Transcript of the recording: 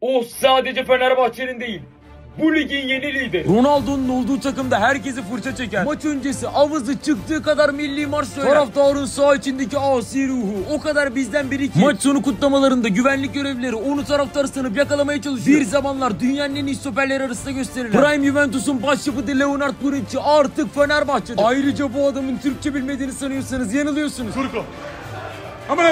O sadece Fenerbahçe'nin değil. Bu ligin yeni lideri. Ronaldo'nun olduğu takımda herkesi fırça çeker. Maç öncesi avızı çıktığı kadar milli marş söyler. Taraftarın sağ içindeki asi ruhu o kadar bizden biri ki. Maç sonu kutlamalarında güvenlik görevlileri onu taraftarı sanıp yakalamaya çalışıyor. Bir zamanlar dünyanın en iyi stoperleri arasında gösterilen. Prime Juventus'un başyapıtı Leonard Bonucci artık Fenerbahçe'de. Ayrıca bu adamın Türkçe bilmediğini sanıyorsanız yanılıyorsunuz. Turco. Vamos,